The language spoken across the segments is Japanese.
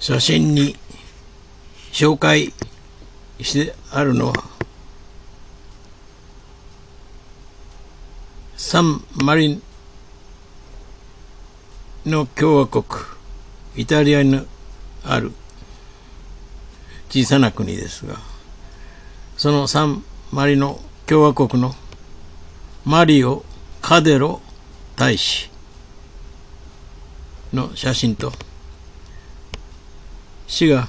写真に紹介してあるのはサンマリの共和国イタリアにある小さな国ですがそのサンマリノ共和国のマリオ・カデロ大使の写真と市が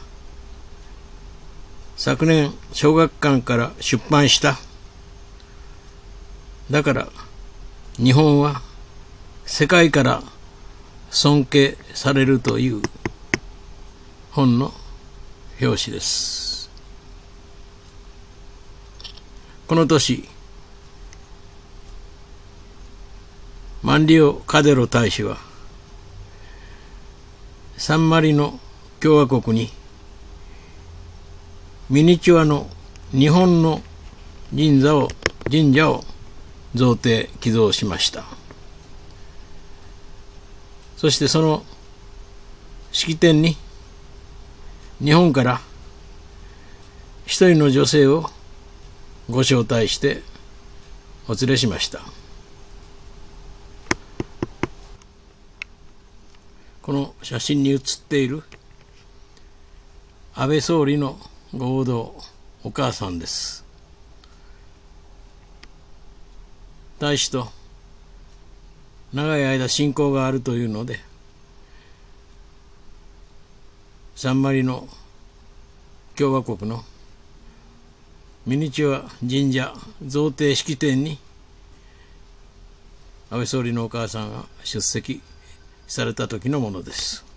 昨年小学館から出版した。だから日本は世界から尊敬されるという本の表紙です。この年マンリオ・カデロ大使はサンマリノ共和国にミニチュアの日本の神社を神社を贈呈寄贈しました。そしてその式典に日本から一人の女性をご招待してお連れしました。この写真に写っている安倍総理の合同お母さんです。大使と長い間親交があるというのでサンマリの共和国のミニチュア神社贈呈式典に安倍総理のお母さんが出席された時のものです。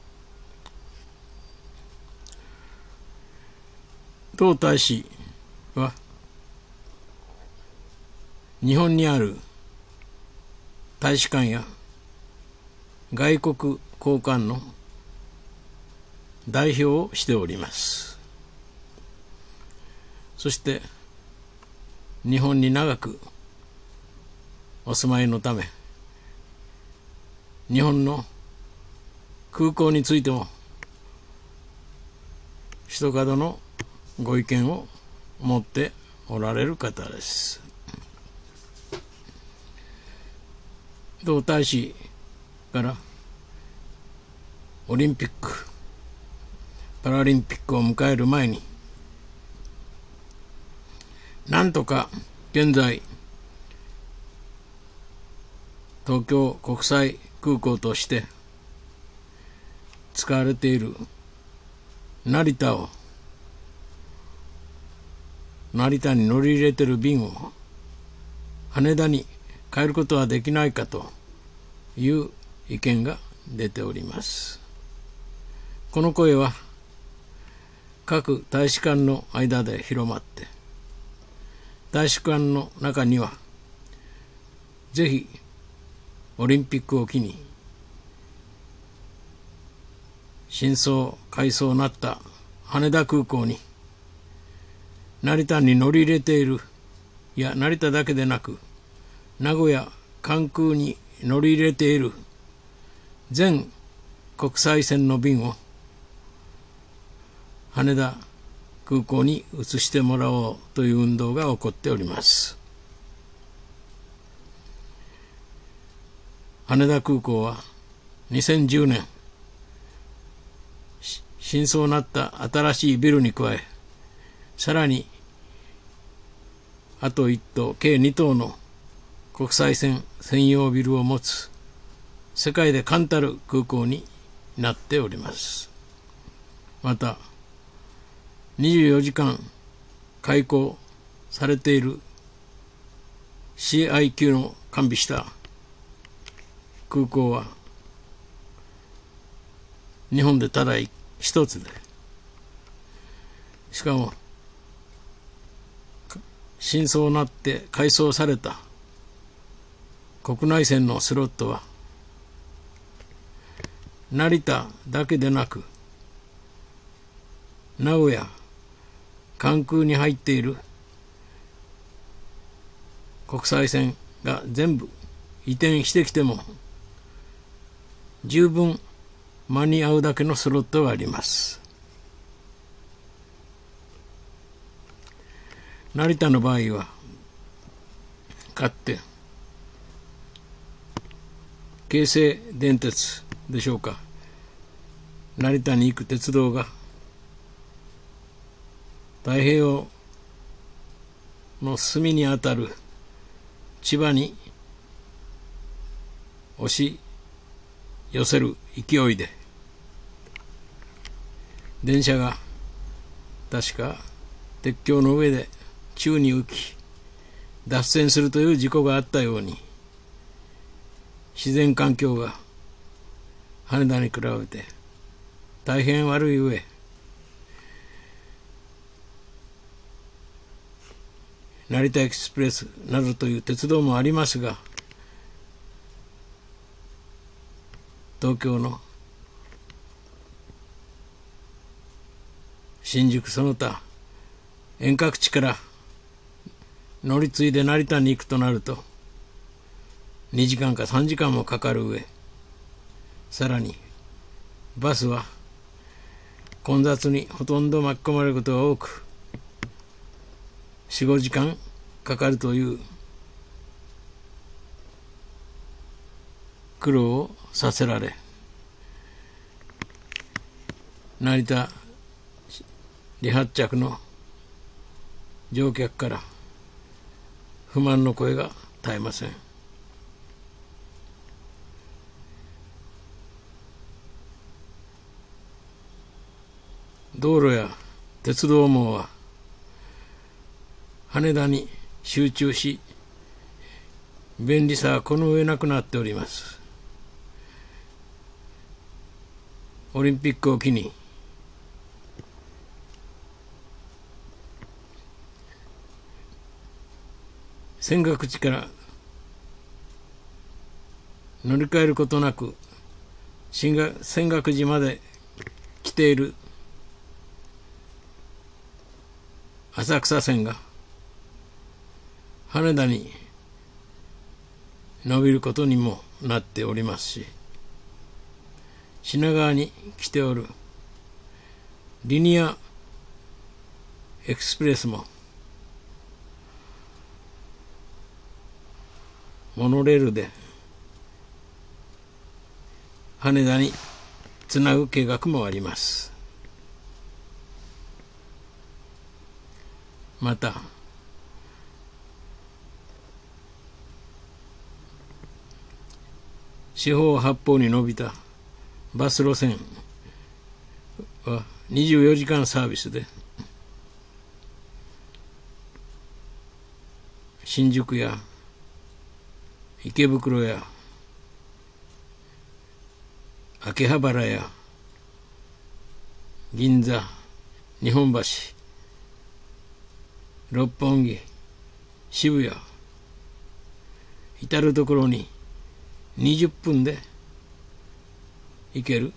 当大使は日本にある大使館や外国交換の代表をしております。そして日本に長くお住まいのため日本の空港についても一角のご意見を持っておられる方です。同大使からオリンピックパラリンピックを迎える前になんとか現在東京国際空港として使われている成田を成田に乗り入れてる便を羽田に変えることはできないかという意見が出ております。この声は各大使館の間で広まって大使館の中にはぜひオリンピックを機に新装改装なった羽田空港に成田に乗り入れている。いや成田だけでなく名古屋関空に乗り入れている。全国際線の便を羽田空港に移してもらおうという運動が起こっております。羽田空港は2010年新装なった新しいビルに加えさらにあと1棟計2棟の国際線専用ビルを持つ世界で冠たる空港になっております。また24時間開港されている CIQ の完備した空港は日本でただ一つでしかも真相なって改装された国内線のスロットは成田だけでなく名古屋関空に入っている国際線が全部移転してきても十分間に合うだけのスロットがあります。成田の場合は買って京成電鉄でしょうか。成田に行く鉄道が太平洋の隅にあたる千葉に押し寄せる勢いで電車が確か鉄橋の上で宙に浮き脱線するという事故があったように自然環境が羽田に比べて大変悪い上成田エクスプレスなどという鉄道もありますが東京の新宿その他遠隔地から乗り継いで成田に行くとなると2時間か3時間もかかる上さらにバスは混雑にほとんど巻き込まれることが多く45時間かかるという苦労をさせられ成田離発着の乗客から不満の声が絶えません。道路や鉄道網は羽田に集中し便利さはこの上なくなっております。オリンピックを機に泉岳地から乗り換えることなく泉岳寺まで来ている浅草線が羽田に伸びることにもなっておりますし品川に来ておるリニアエクスプレスもモノレールで羽田につなぐ計画もあります。また四方八方に伸びたバス路線は24時間サービスで新宿や池袋や秋葉原や銀座日本橋六本木渋谷至る所に20分で行ける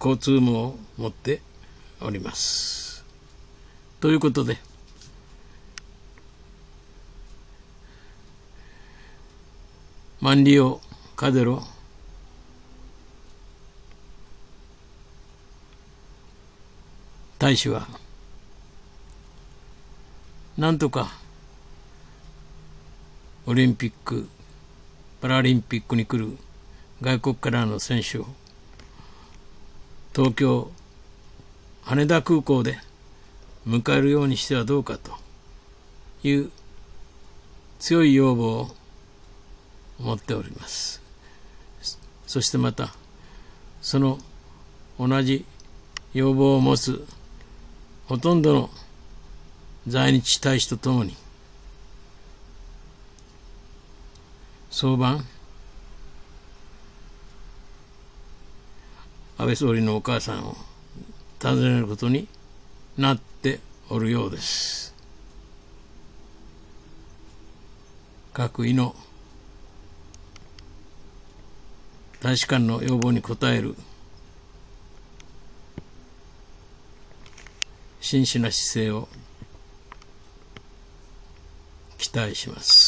交通網を持っております。ということでマンリオ・カデロ。大使は。なんとかオリンピック・パラリンピックに来る外国からの選手を東京羽田空港で迎えるようにしてはどうかという強い要望を持っております。そしてまたその同じ要望を持つほとんどの在日大使とともに早晩安倍総理のお母さんを訪ねることになっておるようです。各位の大使館の要望に応える。真摯な姿勢を期待します。